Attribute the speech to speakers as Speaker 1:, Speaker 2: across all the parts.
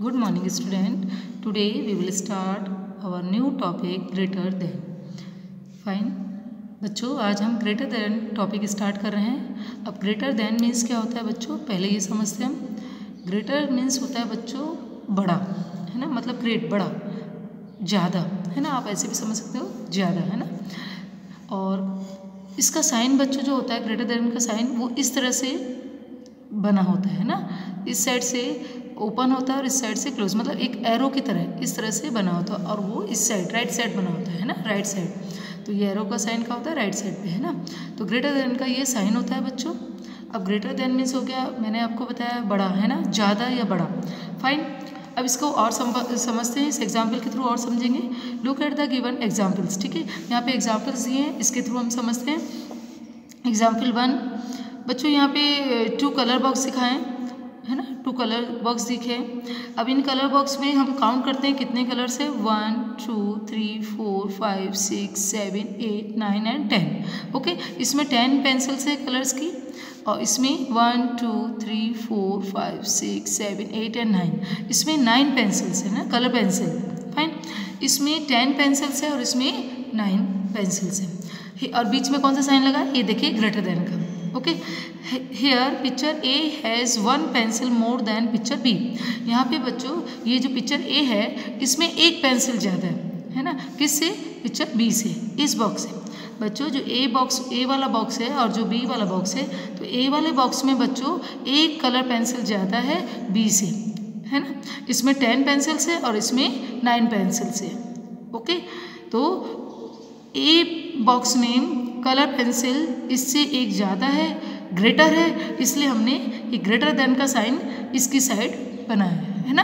Speaker 1: Good morning, student. Today we will start our new topic, greater than. Fine. बच्चों, आज हम greater then topic start कर रहे हैं। अब ग्रेटर देन मीन्स क्या होता है बच्चों? पहले ये समझते हैं हम। ग्रेटर मीन्स होता है बच्चों, बड़ा, है ना? मतलब ग्रेट बड़ा, ज़्यादा, है ना? आप ऐसे भी समझ सकते हो? ज़्यादा, है ना? और इसका साइन बच्चों जो होता है ग्रेटर देन का साइन, वो इस तरह से बना होता है ना? इस साइड से ओपन होता है और इस साइड से क्लोज मतलब एक एरो की तरह इस तरह से बना होता है और वो इस साइड राइट साइड बना होता है ना? राइट साइड तो ये एरो का साइन का होता है? राइट साइड पे, है ना? तो ग्रेटर देन का ये साइन होता है बच्चों. अब ग्रेटर देन मीन्स हो गया, मैंने आपको बताया बड़ा, है ना? ज़्यादा या बड़ा. फाइन अब इसको और समझते हैं, इस एग्ज़ाम्पल के थ्रू और समझेंगे. Look at the given examples ठीक है? यहाँ पे एग्जाम्पल्स दिए हैं, इसके थ्रू हम समझते हैं. एग्ज़ाम्पल वन बच्चों, यहाँ पे टू कलर बॉक्स दिखाएँ. है ना? टू कलर बॉक्स दिखे अब इन कलर बॉक्स में हम काउंट करते हैं कितने कलर्स है? One two three four five six seven eight nine and ten okay इसमें टेन पेंसिल्स है कलर्स की। और इसमें one two three four five six seven eight and nine इसमें नाइन पेंसिल्स है ना? कलर पेंसिल फाइन इसमें टेन पेंसिल्स है और इसमें नाइन पेंसिल्स है। और बीच में कौन सा साइन लगा? ये देखिए ग्रेटर देन का। Okay here picture A has one pencil more than picture B यहाँ पे बच्चों, ये जो पिक्चर ए है, इसमें एक पेंसिल ज़्यादा है है ना? किससे? पिक्चर बी से, इस बॉक्स से। बच्चों, जो ए बॉक्स ए वाला बॉक्स है और जो बी वाला बॉक्स है तो ए वाले बॉक्स में बच्चों, एक कलर पेंसिल ज़्यादा है बी से, है ना? इसमें टेन पेंसिल्स है और इसमें नाइन पेंसिल्स है ओके तो ए बॉक्स में कलर पेंसिल इससे एक ज़्यादा है, ग्रेटर है, इसलिए हमने ये ग्रेटर देन का साइन इसकी साइड बनाया है है ना?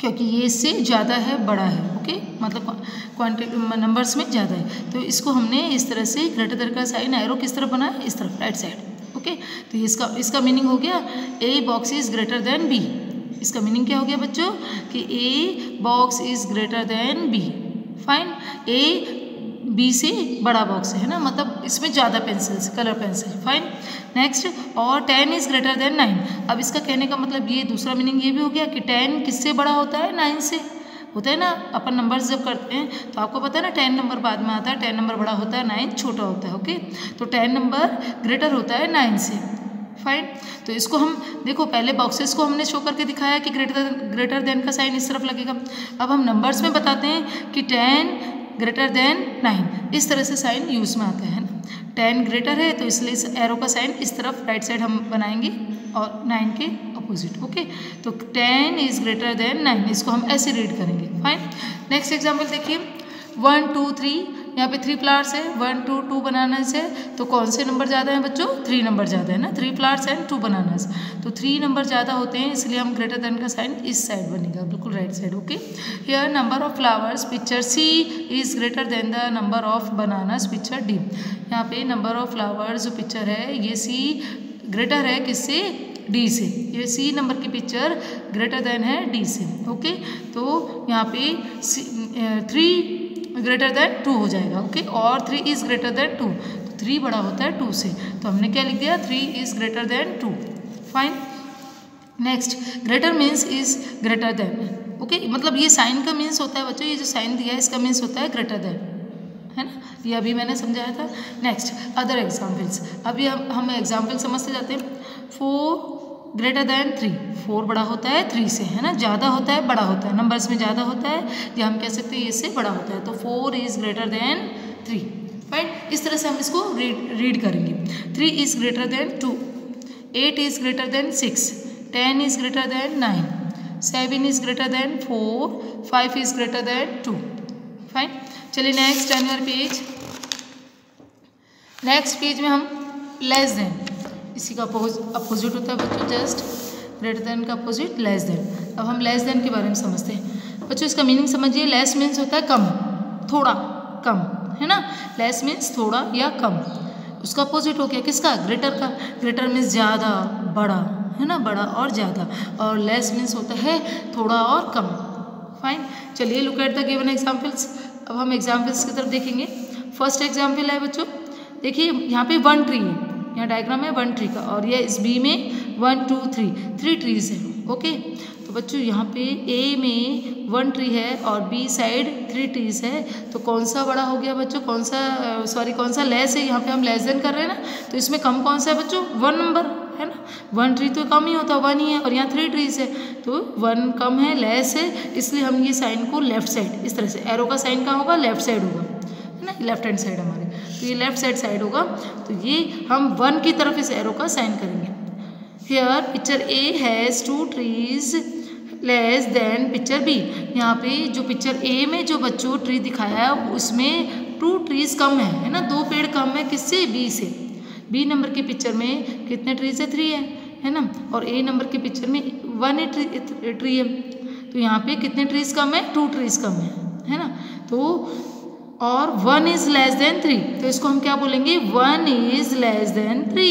Speaker 1: क्योंकि ये इससे ज़्यादा है, बड़ा है, ओके? मतलब क्वान्टिटी नंबर्स में ज़्यादा है। तो इसको हमने इस तरह से ग्रेटर देन का साइन एरो किस तरफ़ बनाया? इस तरफ़ राइट साइड ओके? तो इसका इसका मीनिंग हो गया A box is greater than B इसका मीनिंग क्या हो गया बच्चों? कि A box is greater than B fine A B से बड़ा बॉक्स है ना? मतलब इसमें ज़्यादा pencils colour pencil fine next और ten is greater than nine अब इसका कहने का मतलब ये दूसरा मीनिंग ये भी हो गया कि टेन किससे बड़ा होता है? नाइन से। होता है ना? अपन नंबर्स जब करते हैं तो आपको पता है ना टेन नंबर बाद में आता है टेन नंबर बड़ा होता है नाइन छोटा होता है ओके तो टेन नंबर ग्रेटर होता है नाइन से। फाइन तो इसको हम, देखो, पहले बॉक्सेस को हमने शो करके दिखाया कि ग्रेटर ग्रेटर देन का साइन इस तरफ़ लगेगा। अब हम नंबर्स में बताते हैं कि टेन ग्रेटर देन नाइन इस तरह से साइन यूज़ में आते हैं ना? टेन ग्रेटर है तो इसलिए इस एरो का साइन इस तरफ़ राइट साइड हम बनाएँगे और नाइन के अपोजिट ओके तो ten is greater than nine इसको हम ऐसे रीड करेंगे फाइन नेक्स्ट एग्ज़ाम्पल देखिए। वन टू थ्री यहाँ पे थ्री फ्लावर्स है. वन टू टू बनाना है. तो कौन से नंबर ज़्यादा हैं बच्चों? थ्री नंबर ज़्यादा है ना? Three flowers and two banana तो थ्री नंबर ज़्यादा होते हैं, इसलिए हम ग्रेटर देन का साइन इस साइड बनेगा बिल्कुल right side okay here number of flowers picture C is greater than the number of bananas picture D यहाँ पे नंबर ऑफ़ फ्लावर्स जो पिक्चर है. ये सी ग्रेटर है किससे? डी से. ये सी नंबर की पिक्चर ग्रेटर देन है डी से ओके तो यहाँ पे थ्री ग्रेटर देन टू हो जाएगा ओके और three is greater than two तो थ्री बड़ा होता है टू से। तो हमने क्या लिख दिया? Three is greater than two fine next greater means is greater than okay मतलब ये साइन का मीन्स होता है बच्चों, ये जो साइन दिया है, इसका मीन्स होता है ग्रेटर देन है ना? ये अभी मैंने समझाया था। नेक्स्ट अदर एग्जाम्पल्स अभी हम हम एग्ज़ाम्पल समझते जाते हैं। Four greater than three four बड़ा होता है थ्री से, है ना? ज़्यादा होता है, बड़ा होता है। नंबर्स में ज़्यादा होता है, या हम कह सकते हैं इससे बड़ा होता है। तो four is greater than three fine इस तरह से हम इसको रीड रीड करेंगे। Three is greater than two eight is greater than six ten is greater than nine seven is greater than four five is greater than two fine चलिए next ten page next page में हम less then इसी का opposite होता है बच्चों just greater than का opposite less than अब हम लेस देन के बारे में समझते हैं। बच्चों, इसका मीनिंग समझिए लेस मीन्स होता है कम, थोड़ा कम, है ना? लेस मीन्स थोड़ा या कम। उसका अपोजिट हो गया किसका? ग्रेटर का। ग्रेटर मीन्स ज़्यादा, बड़ा, है ना? बड़ा और ज़्यादा। और लेस मीन्स होता है थोड़ा और कम। फाइन चलिए look at the given examples अब हम एग्जाम्पल्स की तरफ़ देखेंगे। फ़र्स्ट एग्ज़ाम्पल है बच्चों। देखिए, यहाँ पे वन ट्री है। यहाँ डायग्राम है वन ट्री का। और ये इस बी में one two three three trees है ओके तो बच्चों, यहाँ पे ए में वन ट्री है और बी साइड थ्री ट्रीज है। तो कौन सा बड़ा हो गया बच्चों? कौन सा सॉरी कौन सा लेस है? यहाँ पे हम लेस देन कर रहे हैं ना? तो इसमें कम कौन सा है बच्चों? वन नंबर है ना? वन ट्री तो कम ही होता है वन ही है और यहाँ थ्री ट्रीज है। तो वन कम है लेस है, इसलिए हम ये साइन को लेफ़्ट साइड इस तरह से। एरो का साइन कहाँ होगा? लेफ़्ट साइड होगा, है ना? लेफ़्ट हैंड साइड हमारे तो ये लेफ़्ट साइड साइड होगा तो ये हम वन की तरफ़ इस एरो का साइन करेंगे। Here picture A has two trees less than picture B यहाँ पे जो पिक्चर ए में जो बच्चों ट्री दिखाया है उसमें टू ट्रीज कम है है ना? दो पेड़ कम है किससे? बी से। बी नंबर की पिक्चर में कितने ट्रीज है? थ्री है है ना? और ए नंबर की पिक्चर में वन है ट्री, ट्री है। तो यहाँ पे कितने ट्रीज कम है? टू ट्रीज कम है है ना? तो और one is less than three तो इसको हम क्या बोलेंगे? One is less than three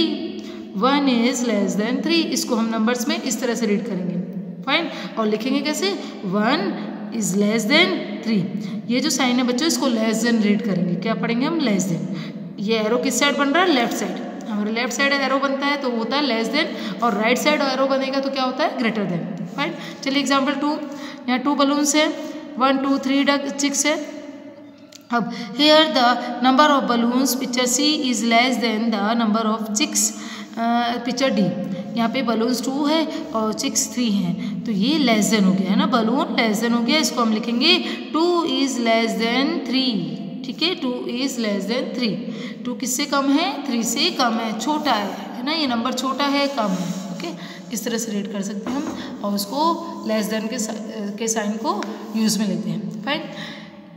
Speaker 1: one is less than three इसको हम नंबर्स में इस तरह से रीड करेंगे. फाइन और लिखेंगे कैसे? One is less than three ये जो साइन है बच्चों, इसको लेस देन रीड करेंगे. क्या पढ़ेंगे हम? लेस देन ये एरो किस साइड बन रहा है? लेफ़्ट साइड हमारे लेफ़्ट साइड एरो बनता है तो होता है लेस देन और राइट साइड एरो बनेगा तो क्या होता है? ग्रेटर देन फाइन चलिए एग्ज़ाम्पल टू यहाँ टू बलून्स है. वन टू थ्री डग सिक्स है. अब here the number of balloons picture C is less than the number of chicks picture D यहाँ पे बलून्स टू है और चिक्स थ्री हैं। तो ये लेस देन हो गया, है ना? बलून लेस देन हो गया, इसको हम लिखेंगे two is less than three ठीक है? Two is less than three two किससे कम है? थ्री से कम है, छोटा है है ना? ये नंबर छोटा है, कम है, ओके? किस तरह से रेड कर सकते हैं हम? और उसको लेस देन के साइन को यूज़ में लेते हैं फाइन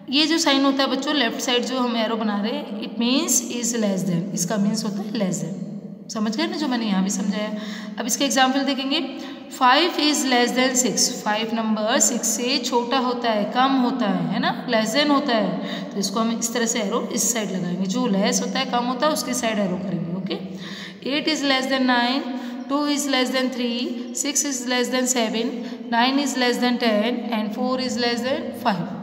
Speaker 1: ये जो साइन होता है बच्चों लेफ़्ट साइड जो हम एरो बना रहे हैं it means is less than इसका मीन्स होता है लेस देन समझ गए ना जो मैंने यहाँ भी समझाया? अब इसके एग्ज़ाम्पल देखेंगे. Five is less than six five number six से छोटा होता है, कम होता है है ना? लेस देन होता है. तो इसको हम इस तरह से एरो इस साइड लगाएँगे. जो लेस होता है, कम होता है, उसकी साइड एरो करेंगे okay eight is less than nine two is less than three six is less than seven nine is less than ten and four is less than five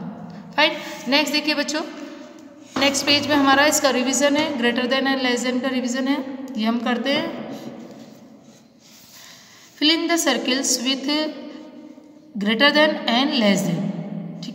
Speaker 1: fine next देखिए बच्चों next page में हमारा इसका revision है greater than and less than का revision है। ये हम करते हैं। Filling the circles with greater than and less than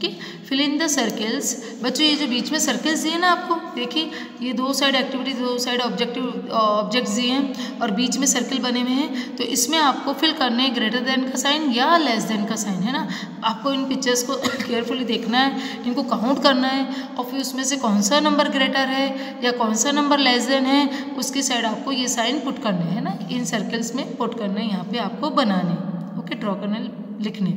Speaker 1: ठीक है फिल इन द सर्कल्स बच्चों, ये जो बीच में सर्कल्स दिए ना आपको, देखिए, ये दो साइड एक्टिविटी दो साइड ऑब्जेक्टिव ऑब्जेक्ट्स दिए हैं और बीच में सर्कल बने हुए हैं। तो इसमें आपको फिल करने है ग्रेटर देन का साइन या लेस देन का साइन है ना? आपको इन पिक्चर्स को केयरफुली देखना है, इनको काउंट करना है और फिर उसमें से कौन सा नंबर ग्रेटर है या कौन सा नंबर लेस देन है, उसकी साइड आपको ये साइन पुट करने है ना? इन सर्कल्स में पुट करने यहाँ पे आपको बनाने ओके ड्रॉ करने लिखने।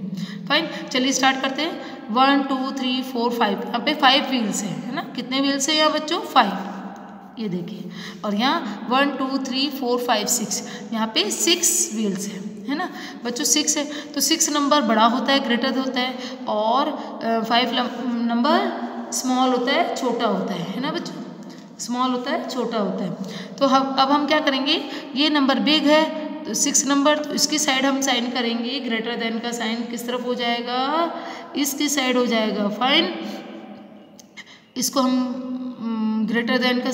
Speaker 1: फाइन चलिए स्टार्ट करते हैं। One two three four five यहाँ पे फाइव व्हील्स हैं, है ना? कितने व्हील्स हैं यहाँ बच्चों? फाइव ये देखिए। और यहाँ one two three four five six यहाँ पे सिक्स व्हील्स हैं, है ना? बच्चों सिक्स है। तो सिक्स नंबर बड़ा होता है ग्रेटर होता है, और फाइव नंबर स्मॉल होता है, छोटा होता है है ना बच्चों? स्मॉल होता है, छोटा होता है। तो हम, अब हम क्या करेंगे? ये नंबर बिग है तो सिक्स नंबर तो इसकी साइड हम साइन करेंगे ग्रेटर देन का साइन किस तरफ़ हो जाएगा? इसकी साइड हो जाएगा फाइन इसको हम ग्रेटर देन का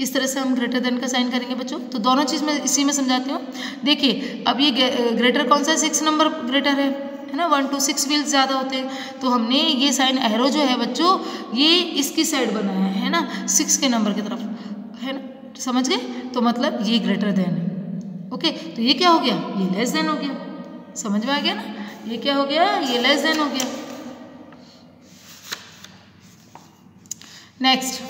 Speaker 1: इस तरह से हम ग्रेटर देन का साइन करेंगे बच्चों। तो दोनों चीज़ मैं इसी में समझाती हूँ। देखिए, अब ये ग्रेटर कौन सा सिक्स नंबर ग्रेटर है है ना? वन टू सिक्स व्हील्स ज़्यादा होते हैं। तो हमने ये साइन एरो जो है बच्चों, ये इसकी साइड बनाया है ना? सिक्स के नंबर की तरफ़, है ना? समझ गए? तो मतलब ये ग्रेटर देन है। ओके तो ये क्या हो गया? ये लेस देन हो गया। समझ में आ गया ना? ये क्या हो गया? ये लेस देन हो गया। नेक्स्ट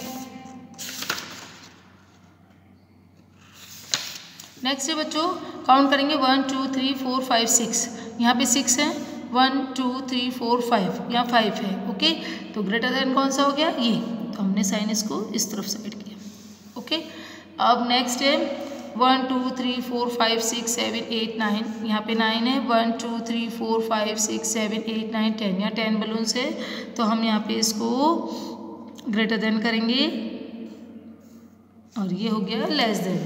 Speaker 1: नेक्स्ट है बच्चों काउंट करेंगे। One two three four five six यहाँ पे सिक्स है। One two three four five यहाँ फाइव है। ओके तो ग्रेटर देन कौन सा हो गया? ये। तो हमने साइन इसको इस तरफ़ साइड किया। ओके अब नेक्स्ट है one two three four five six seven eight nine यहाँ पे नाइन है one two three four five six seven eight nine ten यहाँ टेन बलून्स है तो हम यहाँ पे इसको ग्रेटर देन करेंगे। और ये हो गया लेस देन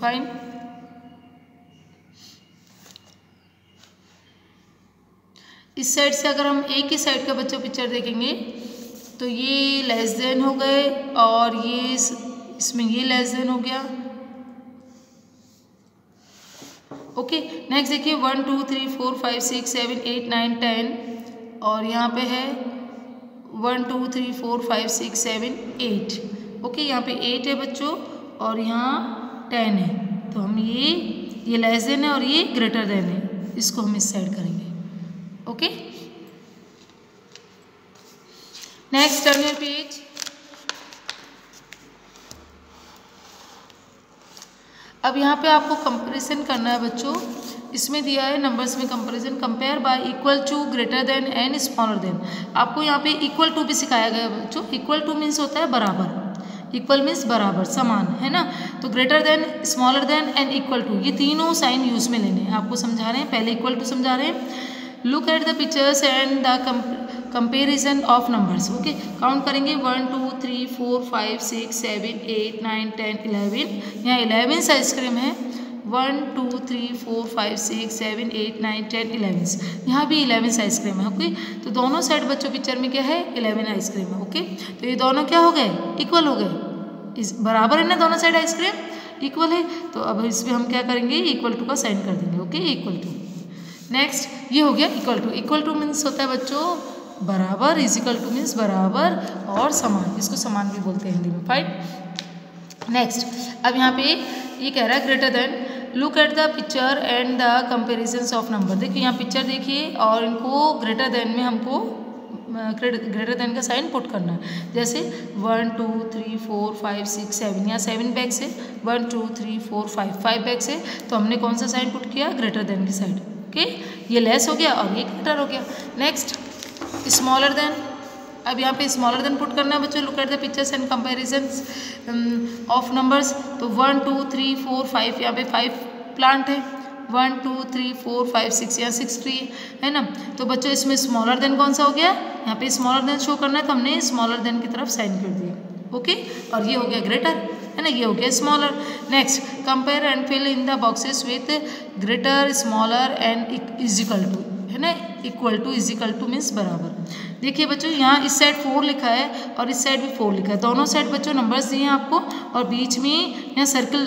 Speaker 1: फाइन इस साइड से अगर हम एक ही साइड का बच्चों पिक्चर देखेंगे तो ये लेस देन हो गए और ये इसमें ये लेस देन हो गया। ओके नेक्स्ट देखिए one two three four five six seven eight nine ten और यहाँ पे है one two three four five six seven eight okay यहाँ पे एट है बच्चों, और यहाँ टेन है। तो हम ये ये लेस देन है और ये ग्रेटर देन है। इसको हम इस साइड करेंगे। ओके नेक्स्ट टर्न पेज अब यहाँ पे आपको कंपैरिजन करना है बच्चों। इसमें दिया है नंबर्स में comparison compare by equal to greater than and smaller than आपको यहाँ पे इक्वल टू भी सिखाया गया बच्चों। इक्वल टू मीन्स होता है बराबर। इक्वल मीन्स बराबर, समान, है ना? तो greater than smaller than and equal to ये तीनों साइन यूज़ में लेने हैं। आपको समझा रहे हैं? पहले इक्वल टू समझा रहे हैं। Look at the pictures and the comparison of numbers okay count करेंगे। One two three four five six seven eight nine ten eleven यहाँ इलेवन आइसक्रीम है. One two three four five six seven eight nine ten eleven यहाँ भी eleven ice cream है okay तो दोनों side बच्चों picture में क्या है? इलेवन आइसक्रीम है ओके तो ये दोनों क्या हो गए? इक्वल हो गए. इस बराबर है ना दोनों साइड आइसक्रीम इक्वल है. तो अब इसमें हम क्या करेंगे? इक्वल टू का साइन कर देंगे ओके इक्वल टू नेक्स्ट ये हो गया equal to equal to means होता है बच्चों बराबर इजिकल टू मीन्स बराबर और समान, इसको समान भी बोलते हैं हिंदी में। फाइन नेक्स्ट अब यहाँ पे ये कह रहा है greater than look at the picture and the comparison of number देखिए, यहाँ पिक्चर देखिए और इनको ग्रेटर देन में हमको ग्रेटर देन का साइन पुट करना है। जैसे one two three four five six seven या सेवन बैग से one two three four five five big से तो हमने कौन सा साइन पुट किया? ग्रेटर देन की साइड ओके ये लेस हो गया और ये ग्रेटर हो गया। नेक्स्ट स्मॉलर देन अब यहाँ पे स्मॉलर देन पुट करना है बच्चों look at the pictures and comparison of numbers तो one two three four five यहाँ पे फाइव प्लांट है. One two three four five six यहाँ सिक्स ट्री है ना? तो बच्चों, इसमें स्मॉलर देन कौन सा हो गया? यहाँ पे स्मॉलर देन शो करना है तो हमने स्मॉलर देन की तरफ़ साइन कर दिया. ओके और ये हो गया ग्रेटर है ना? ये हो गया smaller next compare and fill in the boxes with greater smaller and equal to है ना? Equal to is equal to means बराबर। देखिए बच्चों, यहाँ इस साइड फोर लिखा है और इस साइड भी फोर लिखा है। दोनों साइड बच्चों नंबर्स दिए हैं आपको और बीच में यहाँ सर्कल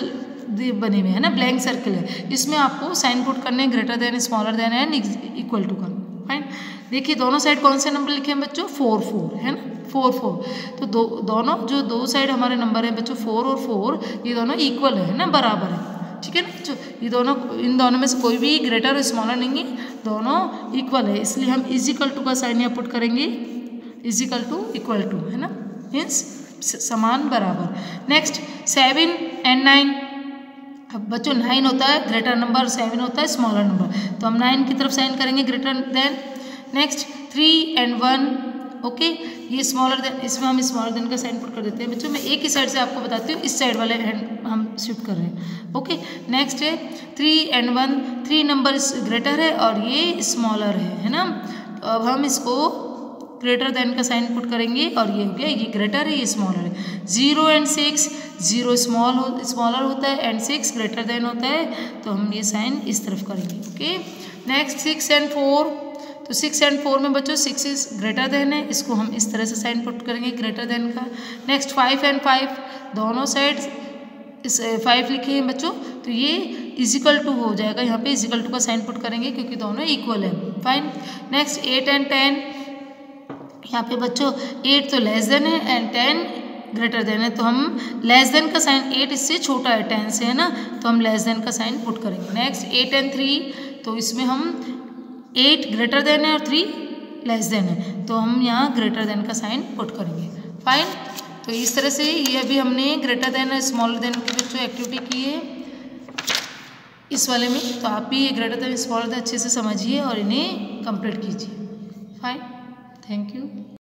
Speaker 1: बने हुए हैं ना? ब्लैंक सर्कल है। इसमें आपको साइन पुट करने greater than smaller than and equal to करना फाइन देखिए दोनों साइड कौन से नंबर लिखे हैं बच्चों? फोर फोर है ना? फोर फोर तो दो, दोनों, जो दो साइड हमारे नंबर हैं बच्चों फोर और फोर ये दोनों इक्वल है ना? बराबर है। ठीक है ना? ये दोनों, इन दोनों में से कोई भी ग्रेटर और स्मॉलर नहीं है, दोनों इक्वल है, इसलिए हम इजिकल टू का साइन यहाँ पुट करेंगे इजिकल टू इक्वल टू है ना? मीन्स समान बराबर। नेक्स्ट सेवन एंड नाइन अब बच्चों नाइन होता है ग्रेटर नंबर सेवन होता है स्मॉलर नंबर तो हम नाइन की तरफ़ साइन करेंगे greater than next three and one okay ये स्मॉलर देन इसमें हम स्मॉलर देन का साइन पुट कर देते हैं। बच्चों, मैं एक ही साइड से आपको बताती हूँ, इस साइड वाले हैंड हम शिफ्ट कर रहे हैं। ओके नेक्स्ट है three and one three number greater है और ये स्मॉलर है है ना? तो अब हम इसको ग्रेटर देन का साइन पुट करेंगे और ये हो गया, ये ग्रेटर है, ये स्मॉलर है। Zero and six zero small हो स्मॉलर होता है एंड सिक्स ग्रेटर देन होता है तो हम ये साइन इस तरफ़ करेंगे। Okay next six and four तो सिक्स एंड फोर में बच्चों सिक्स इज़ ग्रेटर देन है, इसको हम इस तरह से साइन पुट करेंगे ग्रेटर देन का। नेक्स्ट फाइव एंड फाइव दोनों साइड इस फाइव लिखे हैं बच्चों तो ये इजिकल टू हो जाएगा। यहाँ पे इजिकल टू का साइन पुट करेंगे क्योंकि दोनों इक्वल है। Fine next eight and ten यहाँ पे बच्चों एट तो लेस देन है एंड टेन ग्रेटर देन है। तो हम लेस देन का साइन एट इससे छोटा है टेन से, है ना? तो हम लेस देन का साइन पुट करेंगे। नेक्स्ट एट एंड थ्री तो इसमें हम एट ग्रेटर देन है और थ्री लेस देन है। तो हम यहाँ ग्रेटर देन का साइन पुट करेंगे। फाइन तो इस तरह से ये अभी हमने ग्रेटर देन और स्मॉलर देन की जो एक्टिविटी की है, इस वाले में तो आप भी ये ग्रेटर देन स्मॉलर देन अच्छे से समझिए और इन्हें कंप्लीट कीजिए। Fine thank you